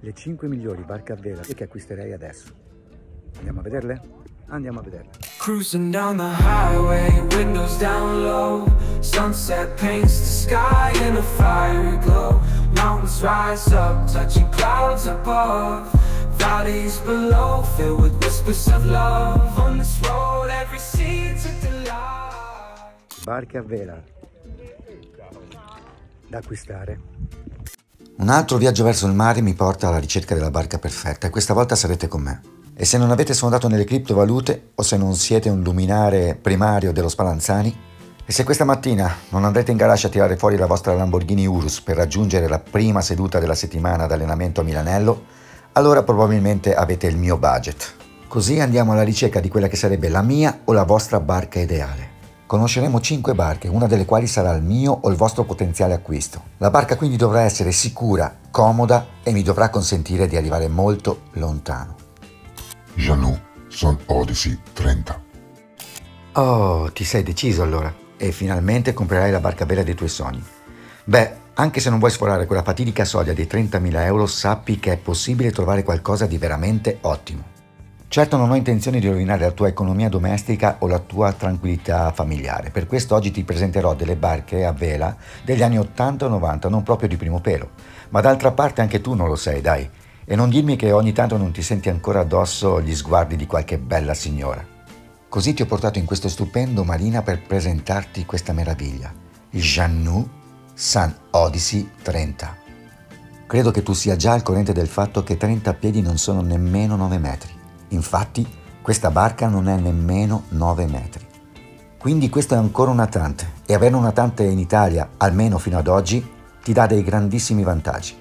le 5 migliori barche a vela che acquisterei adesso. Andiamo a vederle? Andiamo a vederle. Cruising down the highway, windows down low Sunset paints the sky in a fiery glow Mountains rise up, touching clouds above Valleys below, filled with whispers of love On this road, every seed's a delight Barche a vela da acquistare un altro viaggio verso il mare mi porta alla ricerca della barca perfetta e questa volta sarete con me. E se non avete sfondato nelle criptovalute o se non siete un luminare primario dello Spallanzani, e se questa mattina non andrete in garage a tirare fuori la vostra Lamborghini Urus per raggiungere la prima seduta della settimana d'allenamento a Milanello, allora probabilmente avete il mio budget. Così andiamo alla ricerca di quella che sarebbe la mia o la vostra barca ideale. Conosceremo 5 barche, una delle quali sarà il mio o il vostro potenziale acquisto. La barca quindi dovrà essere sicura, comoda e mi dovrà consentire di arrivare molto lontano. Janu, Sun Odyssey 30. Oh, ti sei deciso allora? E finalmente comprerai la barca bella dei tuoi sogni. Beh, anche se non vuoi sforare quella fatidica soglia dei 30.000 euro, sappi che è possibile trovare qualcosa di veramente ottimo. Certo non ho intenzione di rovinare la tua economia domestica o la tua tranquillità familiare, per questo oggi ti presenterò delle barche a vela degli anni 80 o 90, non proprio di primo pelo. Ma d'altra parte anche tu non lo sei, dai. E non dirmi che ogni tanto non ti senti ancora addosso gli sguardi di qualche bella signora. Così ti ho portato in questo stupendo marina per presentarti questa meraviglia, il Jannu Sun Odyssey 30. Credo che tu sia già al corrente del fatto che 30 piedi non sono nemmeno 9 metri. Infatti, questa barca non è nemmeno 9 metri. Quindi questo è ancora un natante e avere un natante in Italia, almeno fino ad oggi, ti dà dei grandissimi vantaggi.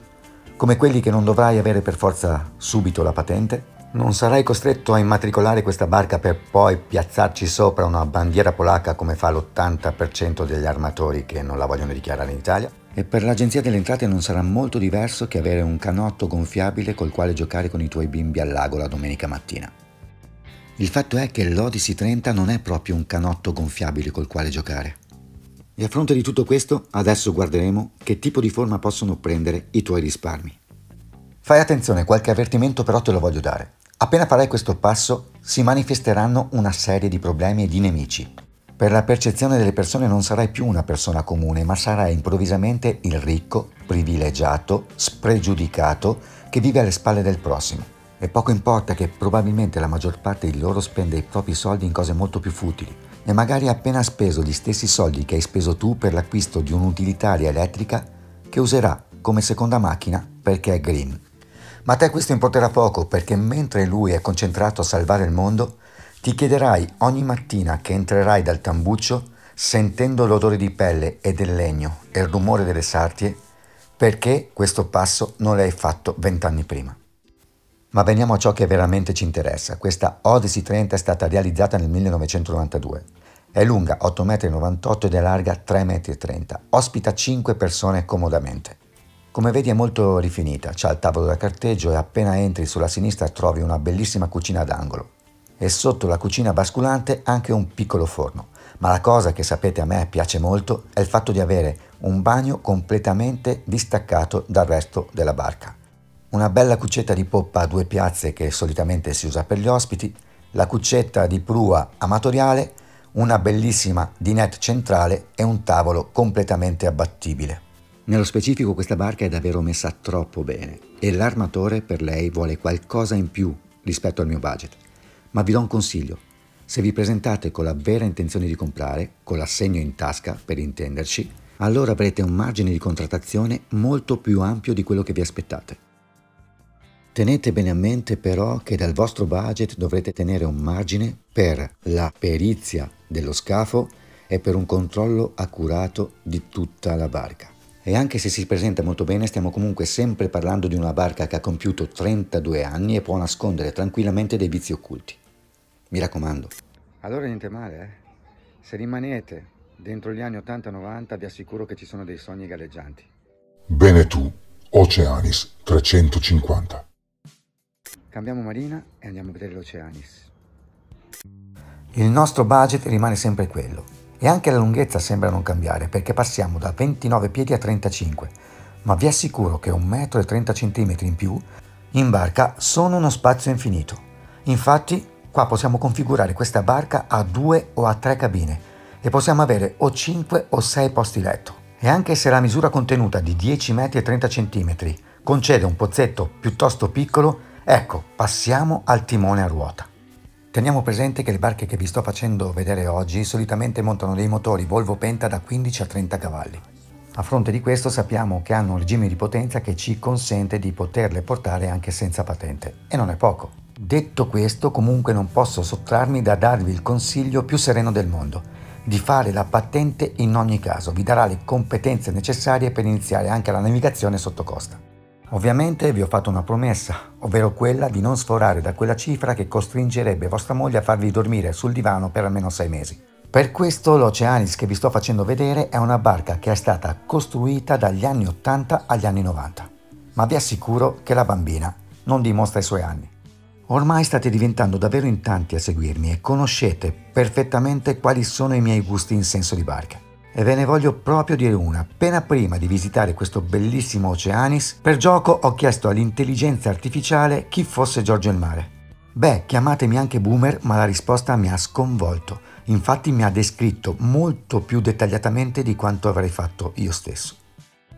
Come quelli che non dovrai avere per forza subito la patente, non sarai costretto a immatricolare questa barca per poi piazzarci sopra una bandiera polacca come fa l'80% degli armatori che non la vogliono dichiarare in Italia. E per l'Agenzia delle Entrate non sarà molto diverso che avere un canotto gonfiabile col quale giocare con i tuoi bimbi al lago la domenica mattina. Il fatto è che l'Odyssey 30 non è proprio un canotto gonfiabile col quale giocare. E a fronte di tutto questo, adesso guarderemo che tipo di forma possono prendere i tuoi risparmi. Fai attenzione, qualche avvertimento però te lo voglio dare. Appena farai questo passo, si manifesteranno una serie di problemi e di nemici. Per la percezione delle persone non sarai più una persona comune, ma sarai improvvisamente il ricco, privilegiato, spregiudicato che vive alle spalle del prossimo. E poco importa che probabilmente la maggior parte di loro spende i propri soldi in cose molto più futili e magari ha appena speso gli stessi soldi che hai speso tu per l'acquisto di un'utilitaria elettrica che userà come seconda macchina perché è green. Ma a te questo importerà poco perché mentre lui è concentrato a salvare il mondo, ti chiederai ogni mattina che entrerai dal tambuccio, sentendo l'odore di pelle e del legno e il rumore delle sartie, perché questo passo non l'hai fatto vent'anni prima. Ma veniamo a ciò che veramente ci interessa. Questa Odyssey 30 è stata realizzata nel 1992. È lunga 8,98 m ed è larga 3,30 m. Ospita 5 persone comodamente. Come vedi è molto rifinita, c'ha il tavolo da carteggio e appena entri sulla sinistra trovi una bellissima cucina d'angolo. E sotto la cucina basculante anche un piccolo forno. Ma la cosa che sapete a me piace molto è il fatto di avere un bagno completamente distaccato dal resto della barca. Una bella cuccetta di poppa a due piazze che solitamente si usa per gli ospiti, la cuccetta di prua amatoriale, una bellissima dinette centrale e un tavolo completamente abbattibile. Nello specifico questa barca è davvero messa troppo bene e l'armatore per lei vuole qualcosa in più rispetto al mio budget. Ma vi do un consiglio. Se vi presentate con la vera intenzione di comprare, con l'assegno in tasca per intenderci, allora avrete un margine di contrattazione molto più ampio di quello che vi aspettate. Tenete bene a mente però che dal vostro budget dovrete tenere un margine per la perizia dello scafo e per un controllo accurato di tutta la barca. E anche se si presenta molto bene, stiamo comunque sempre parlando di una barca che ha compiuto 32 anni e può nascondere tranquillamente dei vizi occulti. Mi raccomando. Allora niente male, eh? Se rimanete dentro gli anni 80-90 vi assicuro che ci sono dei sogni galleggianti. Bene tu, Oceanis 350. Cambiamo marina e andiamo a vedere l'Oceanis. Il nostro budget rimane sempre quello, e anche la lunghezza sembra non cambiare perché passiamo da 29 piedi a 35, ma vi assicuro che un metro e 30 cm in più In barca sono uno spazio infinito. Infatti, qua possiamo configurare questa barca a due o a tre cabine e possiamo avere o 5 o 6 posti letto. E anche se la misura contenuta di 10 metri e 30 centimetri concede un pozzetto piuttosto piccolo, ecco, passiamo al timone a ruota. Teniamo presente che le barche che vi sto facendo vedere oggi solitamente montano dei motori Volvo Penta da 15 a 30 cavalli. A fronte di questo sappiamo che hanno un regime di potenza che ci consente di poterle portare anche senza patente e non è poco. Detto questo, comunque non posso sottrarmi da darvi il consiglio più sereno del mondo, di fare la patente in ogni caso, vi darà le competenze necessarie per iniziare anche la navigazione sotto costa. Ovviamente vi ho fatto una promessa, ovvero quella di non sforare da quella cifra che costringerebbe vostra moglie a farvi dormire sul divano per almeno sei mesi. Per questo l'Oceanis che vi sto facendo vedere è una barca che è stata costruita dagli anni 80 agli anni 90. Ma vi assicuro che la bambina non dimostra i suoi anni. Ormai state diventando davvero in tanti a seguirmi e conoscete perfettamente quali sono i miei gusti in senso di barca. E ve ne voglio proprio dire una. Appena prima di visitare questo bellissimo Oceanis, per gioco ho chiesto all'intelligenza artificiale chi fosse Giorgio il Mare. Beh, chiamatemi anche boomer, ma la risposta mi ha sconvolto. Infatti mi ha descritto molto più dettagliatamente di quanto avrei fatto io stesso.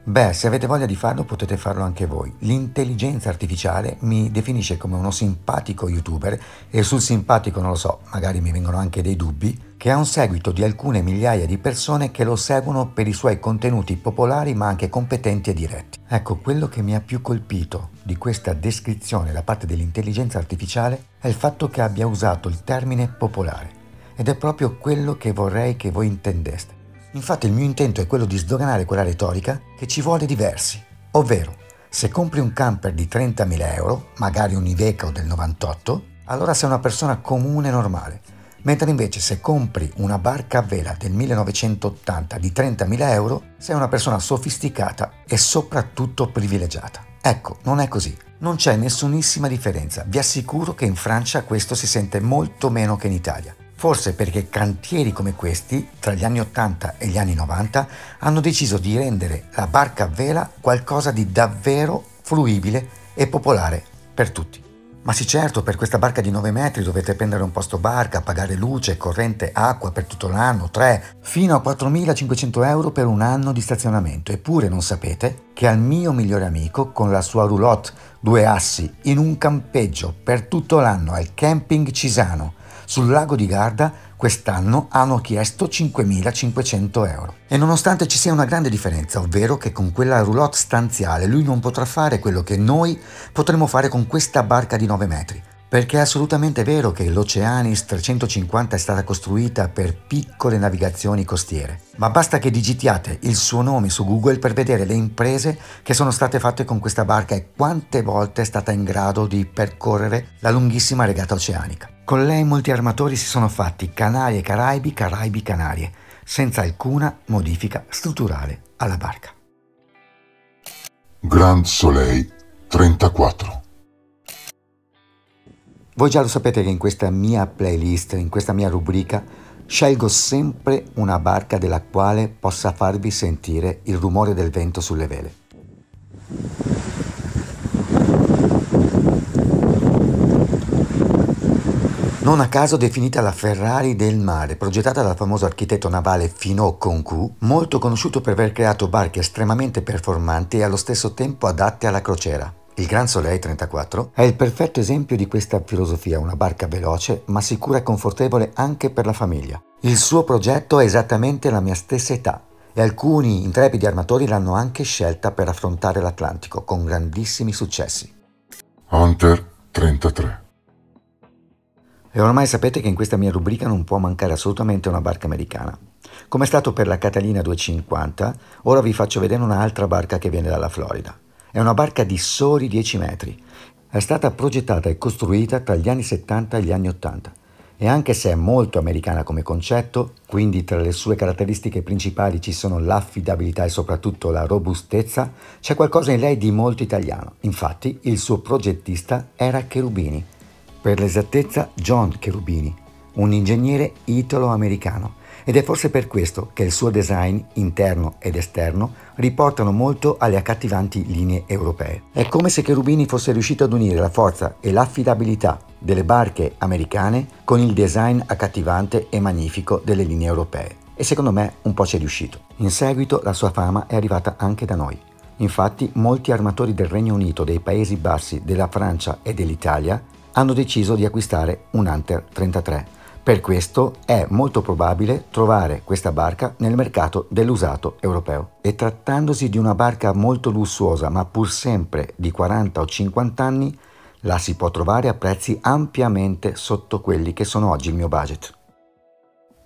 Beh, se avete voglia di farlo potete farlo anche voi. L'intelligenza artificiale mi definisce come uno simpatico youtuber e sul simpatico non lo so, magari mi vengono anche dei dubbi, che ha un seguito di alcune migliaia di persone che lo seguono per i suoi contenuti popolari ma anche competenti e diretti. Ecco, quello che mi ha più colpito di questa descrizione da parte dell'intelligenza artificiale è il fatto che abbia usato il termine popolare. Ed è proprio quello che vorrei che voi intendeste. Infatti il mio intento è quello di sdoganare quella retorica che ci vuole diversi, ovvero se compri un camper di 30.000 euro, magari un Iveco del 98, allora sei una persona comune e normale, mentre invece se compri una barca a vela del 1980 di 30.000 euro, sei una persona sofisticata e soprattutto privilegiata. Ecco, non è così. Non c'è nessunissima differenza. Vi assicuro che in Francia questo si sente molto meno che in Italia. Forse perché cantieri come questi, tra gli anni 80 e gli anni 90, hanno deciso di rendere la barca a vela qualcosa di davvero fruibile e popolare per tutti. Ma sì certo, per questa barca di 9 metri dovete prendere un posto barca, pagare luce, corrente, acqua per tutto l'anno, 3, fino a 4.500 euro per un anno di stazionamento. Eppure non sapete che al mio migliore amico, con la sua roulotte due assi, in un campeggio per tutto l'anno al camping Cisano, sul lago di Garda quest'anno hanno chiesto 5.500 euro. E nonostante ci sia una grande differenza, ovvero che con quella roulotte stanziale lui non potrà fare quello che noi potremmo fare con questa barca di 9 metri. Perché è assolutamente vero che l'Oceanis 350 è stata costruita per piccole navigazioni costiere, ma basta che digitiate il suo nome su Google per vedere le imprese che sono state fatte con questa barca e quante volte è stata in grado di percorrere la lunghissima regata oceanica. Con lei molti armatori si sono fatti Canarie Caraibi, Caraibi Canarie, senza alcuna modifica strutturale alla barca. Grand Soleil 34 voi già lo sapete che in questa mia playlist, in questa mia rubrica, scelgo sempre una barca della quale possa farvi sentire il rumore del vento sulle vele. Non a caso definita la Ferrari del mare, progettata dal famoso architetto navale Finot Concu, molto conosciuto per aver creato barche estremamente performanti e allo stesso tempo adatte alla crociera. Il Gran Soleil 34 è il perfetto esempio di questa filosofia, una barca veloce ma sicura e confortevole anche per la famiglia. Il suo progetto è esattamente la mia stessa età e alcuni intrepidi armatori l'hanno anche scelta per affrontare l'Atlantico con grandissimi successi. Hunter 33 E ormai sapete che in questa mia rubrica non può mancare assolutamente una barca americana. Come è stato per la Catalina 250, ora vi faccio vedere un'altra barca che viene dalla Florida. È una barca di soli 10 metri. È stata progettata e costruita tra gli anni 70 e gli anni 80 e anche se è molto americana come concetto, quindi tra le sue caratteristiche principali ci sono l'affidabilità e soprattutto la robustezza, c'è qualcosa in lei di molto italiano. Infatti il suo progettista era Cherubini, per l'esattezza John Cherubini, un ingegnere italo-americano ed è forse per questo che il suo design interno ed esterno riportano molto alle accattivanti linee europee. È come se Cherubini fosse riuscito ad unire la forza e l'affidabilità delle barche americane con il design accattivante e magnifico delle linee europee. E secondo me un po' ci è riuscito. In seguito la sua fama è arrivata anche da noi. Infatti molti armatori del Regno Unito, dei Paesi Bassi, della Francia e dell'Italia hanno deciso di acquistare un Hunter 33 per questo è molto probabile trovare questa barca nel mercato dell'usato europeo. E trattandosi di una barca molto lussuosa ma pur sempre di 40 o 50 anni, la si può trovare a prezzi ampiamente sotto quelli che sono oggi il mio budget.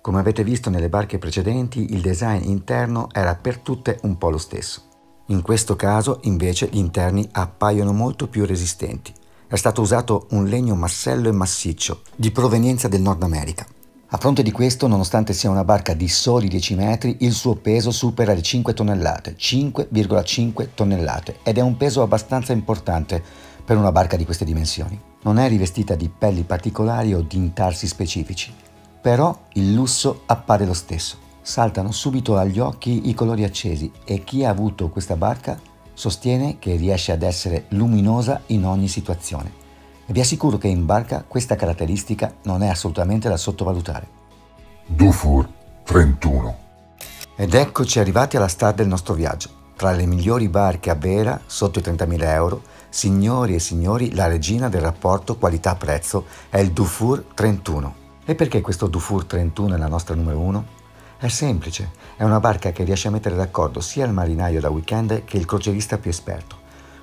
Come avete visto nelle barche precedenti, il design interno era per tutte un po' lo stesso. In questo caso invece gli interni appaiono molto più resistenti è stato usato un legno massello e massiccio, di provenienza del Nord America. A fronte di questo, nonostante sia una barca di soli 10 metri, il suo peso supera le 5 tonnellate, 5,5 tonnellate, ed è un peso abbastanza importante per una barca di queste dimensioni. Non è rivestita di pelli particolari o di intarsi specifici, però il lusso appare lo stesso. Saltano subito agli occhi i colori accesi e chi ha avuto questa barca sostiene che riesce ad essere luminosa in ogni situazione e vi assicuro che in barca questa caratteristica non è assolutamente da sottovalutare. Dufour 31 Ed eccoci arrivati alla star del nostro viaggio. Tra le migliori barche a vera, sotto i 30.000 euro, signori e signori, la regina del rapporto qualità-prezzo è il Dufour 31. E perché questo Dufour 31 è la nostra numero 1? È semplice, è una barca che riesce a mettere d'accordo sia il marinaio da weekend che il crocierista più esperto.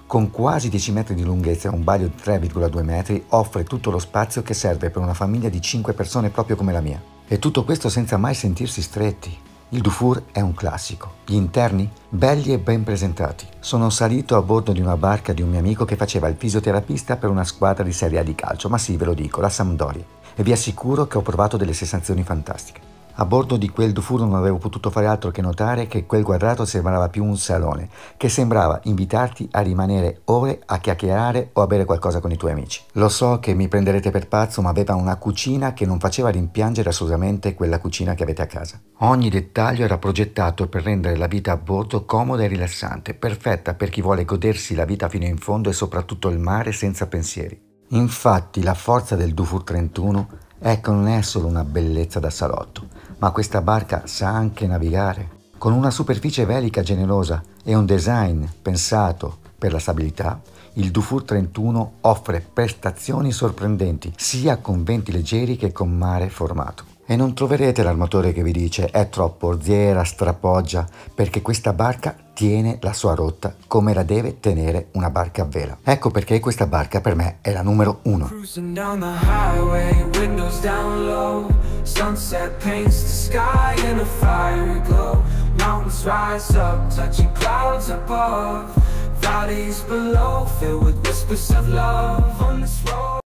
Con quasi 10 metri di lunghezza e un baglio di 3,2 metri offre tutto lo spazio che serve per una famiglia di 5 persone proprio come la mia. E tutto questo senza mai sentirsi stretti. Il Dufour è un classico. Gli interni, belli e ben presentati. Sono salito a bordo di una barca di un mio amico che faceva il fisioterapista per una squadra di Serie A di calcio, ma sì, ve lo dico, la Sampdoria. E vi assicuro che ho provato delle sensazioni fantastiche. A bordo di quel Dufour non avevo potuto fare altro che notare che quel quadrato sembrava più un salone, che sembrava invitarti a rimanere ore a chiacchierare o a bere qualcosa con i tuoi amici. Lo so che mi prenderete per pazzo, ma aveva una cucina che non faceva rimpiangere assolutamente quella cucina che avete a casa. Ogni dettaglio era progettato per rendere la vita a bordo comoda e rilassante, perfetta per chi vuole godersi la vita fino in fondo e soprattutto il mare senza pensieri. Infatti la forza del Dufour 31 è che non è solo una bellezza da salotto, ma questa barca sa anche navigare. Con una superficie velica generosa e un design pensato per la stabilità, il Dufour 31 offre prestazioni sorprendenti sia con venti leggeri che con mare formato. E non troverete l'armatore che vi dice è troppo orziera, strapoggia, perché questa barca tiene la sua rotta come la deve tenere una barca a vela. Ecco perché questa barca per me è la numero uno.